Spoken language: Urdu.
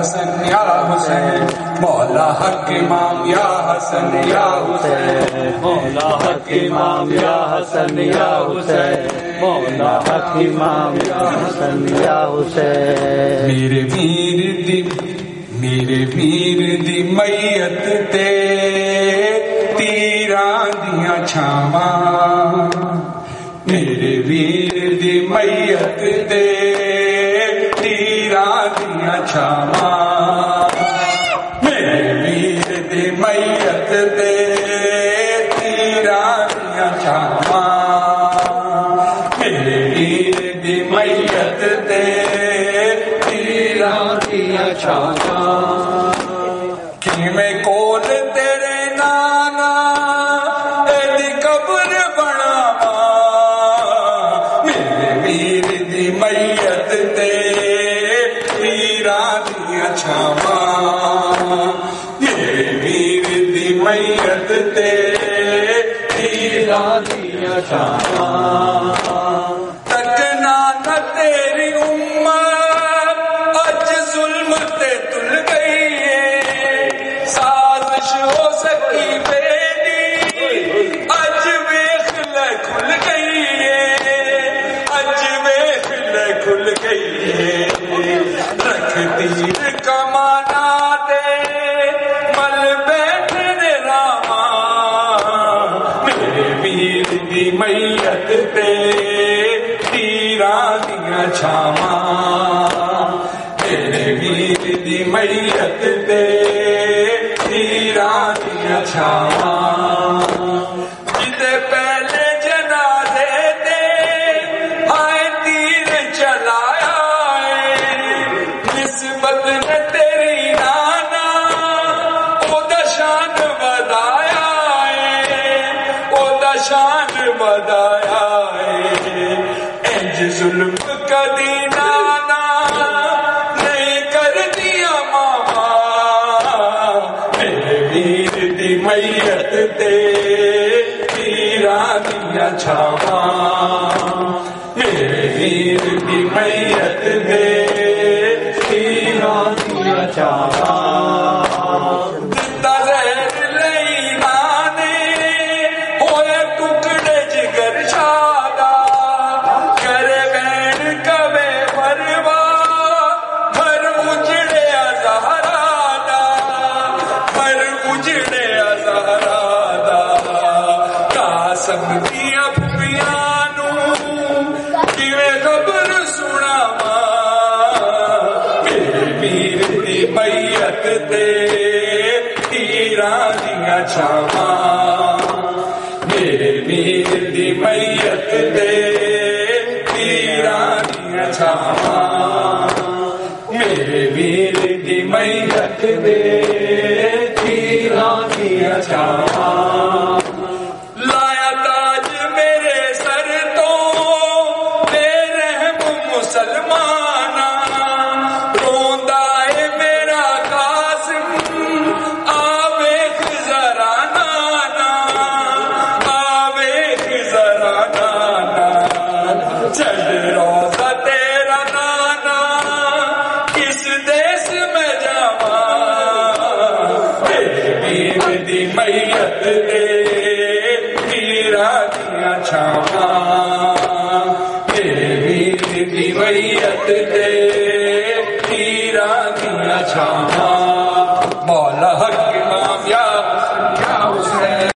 حسن یا حسین، مولا حق امام یا حسن یا حسین، مولا حق امام یا حسن یا حسین، مولا حق امام یا حسن یا حسین۔ میرے ویر دی، میرے ویر دی میت تے تیران دیاں چھاواں۔ میرے ویر دی میت تے میت تے تیران دیاں دیاں تیران دیاں چھاواں ویر دی میت تے تیران دیاں چھاواں جتے پہلے جنازے تے آئے تیر چلایا نسبت نے تیری نانا او دا شان ودایا ہے او دا شان ودایا ہے انج ظلم کدی نانا نہیں کر دیا ماما۔ میرے ویر دی میت دے تیران دیا چھاواں۔ میرے ویر دی میت دے دیاں میرے میر دی میت دے پیرانی دیاں میرے میر دی میت دے پیرانی دیاں میت دے تیرا دیا چھاواں میرے دی میت دے تیرا دیا چھاواں۔